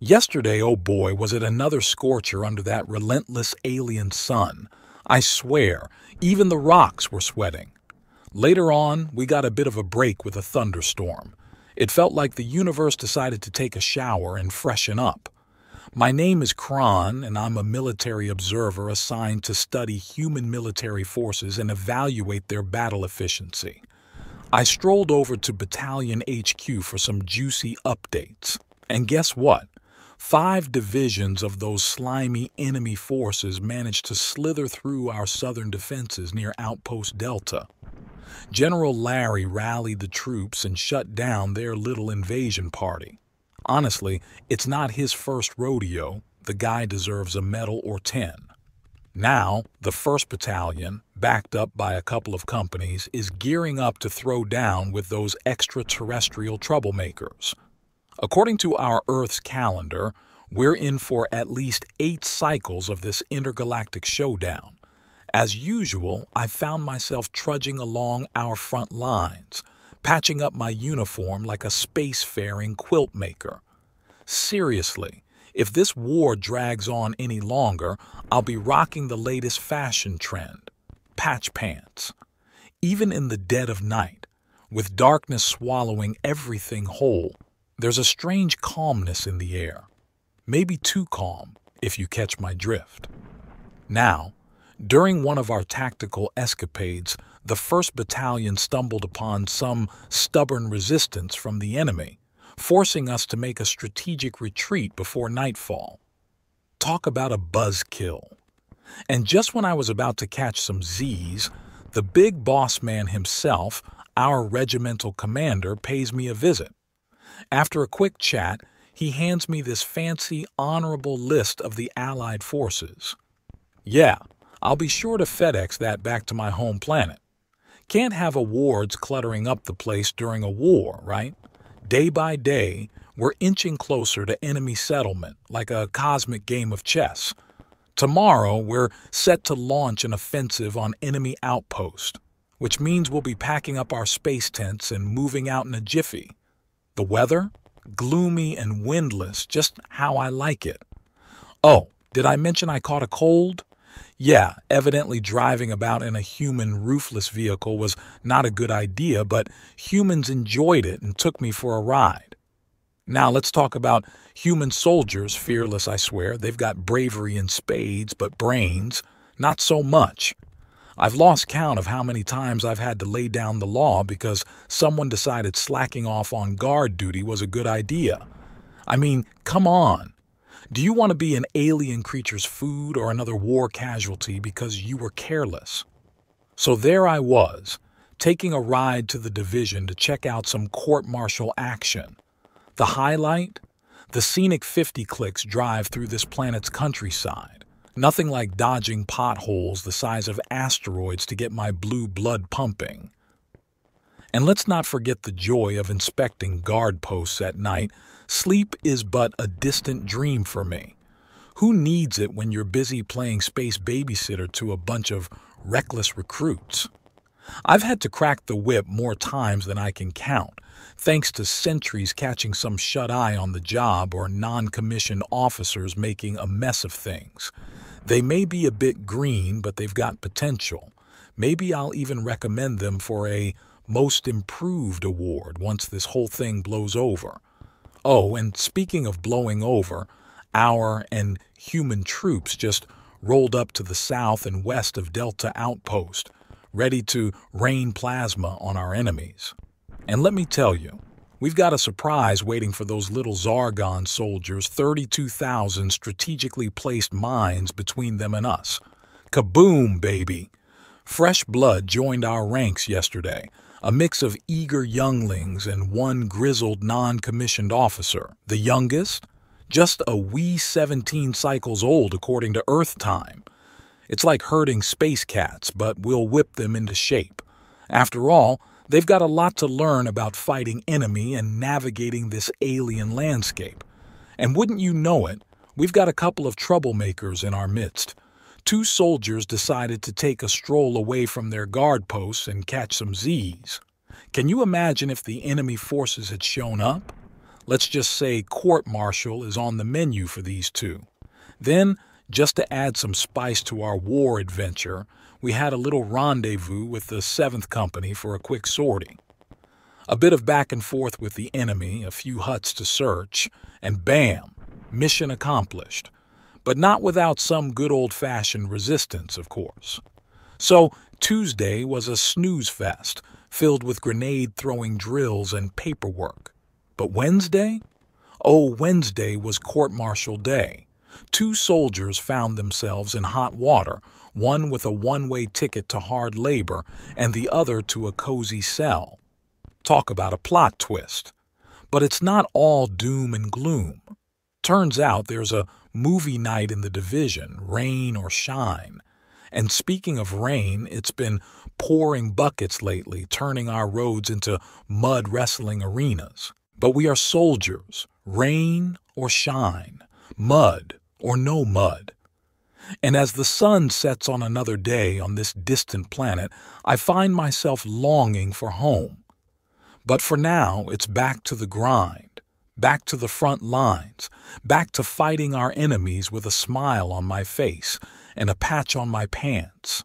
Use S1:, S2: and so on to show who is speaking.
S1: Yesterday, oh boy, was it another scorcher under that relentless alien sun. I swear, even the rocks were sweating. Later on, we got a bit of a break with a thunderstorm. It felt like the universe decided to take a shower and freshen up. My name is Kron, and I'm a military observer assigned to study human military forces and evaluate their battle efficiency. I strolled over to Battalion HQ for some juicy updates. And guess what? Five divisions of those slimy enemy forces managed to slither through our southern defenses near Outpost Delta. General Larry rallied the troops and shut down their little invasion party. Honestly, it's not his first rodeo. The guy deserves a medal or ten. Now, the 1st Battalion, backed up by a couple of companies, is gearing up to throw down with those extraterrestrial troublemakers. According to our Earth's calendar, we're in for at least eight cycles of this intergalactic showdown. As usual, I found myself trudging along our front lines, patching up my uniform like a spacefaring quilt maker. Seriously, if this war drags on any longer, I'll be rocking the latest fashion trend patch pants. Even in the dead of night, with darkness swallowing everything whole, there's a strange calmness in the air. Maybe too calm, if you catch my drift. Now, during one of our tactical escapades, the 1st Battalion stumbled upon some stubborn resistance from the enemy, forcing us to make a strategic retreat before nightfall. Talk about a buzzkill. And just when I was about to catch some Z's, the big boss man himself, our regimental commander, pays me a visit. After a quick chat, he hands me this fancy, honorable list of the Allied forces. Yeah, I'll be sure to FedEx that back to my home planet. Can't have awards cluttering up the place during a war, right? Day by day, we're inching closer to enemy settlement, like a cosmic game of chess. Tomorrow, we're set to launch an offensive on enemy outpost, which means we'll be packing up our space tents and moving out in a jiffy. The weather? Gloomy and windless, just how I like it. Oh, did I mention I caught a cold? Yeah, evidently driving about in a human roofless vehicle was not a good idea, but humans enjoyed it and took me for a ride. Now let's talk about human soldiers, fearless, I swear. They've got bravery in spades, but brains, not so much. I've lost count of how many times I've had to lay down the law because someone decided slacking off on guard duty was a good idea. I mean, come on. Do you want to be an alien creature's food or another war casualty because you were careless? So there I was, taking a ride to the division to check out some court martial action. The highlight? The scenic 50 clicks drive through this planet's countryside. Nothing like dodging potholes the size of asteroids to get my blue blood pumping. And let's not forget the joy of inspecting guard posts at night. Sleep is but a distant dream for me. Who needs it when you're busy playing space babysitter to a bunch of reckless recruits? I've had to crack the whip more times than I can count, thanks to sentries catching some shut eye on the job or non commissioned officers making a mess of things. They may be a bit green, but they've got potential. Maybe I'll even recommend them for a Most Improved award once this whole thing blows over. Oh, and speaking of blowing over, our and human troops just rolled up to the south and west of Delta Outpost, ready to rain plasma on our enemies. And let me tell you, We've got a surprise waiting for those little Zargon soldiers, 32,000 strategically placed mines between them and us. Kaboom, baby! Fresh blood joined our ranks yesterday, a mix of eager younglings and one grizzled non-commissioned officer. The youngest? Just a wee 17 cycles old according to Earth time. It's like herding space cats, but we'll whip them into shape. After all, They've got a lot to learn about fighting enemy and navigating this alien landscape. And wouldn't you know it, we've got a couple of troublemakers in our midst. Two soldiers decided to take a stroll away from their guard posts and catch some Z's. Can you imagine if the enemy forces had shown up? Let's just say court martial is on the menu for these two. Then, just to add some spice to our war adventure, we had a little rendezvous with the 7th Company for a quick sortie. A bit of back and forth with the enemy, a few huts to search, and bam, mission accomplished. But not without some good old fashioned resistance, of course. So, Tuesday was a snooze fest, filled with grenade throwing drills and paperwork. But Wednesday? Oh, Wednesday was court martial day. Two soldiers found themselves in hot water, one with a one way ticket to hard labor and the other to a cozy cell. Talk about a plot twist. But it's not all doom and gloom. Turns out there's a movie night in the division, rain or shine. And speaking of rain, it's been pouring buckets lately, turning our roads into mud wrestling arenas. But we are soldiers, rain or shine, mud or no mud. And as the sun sets on another day on this distant planet, I find myself longing for home. But for now, it's back to the grind, back to the front lines, back to fighting our enemies with a smile on my face and a patch on my pants.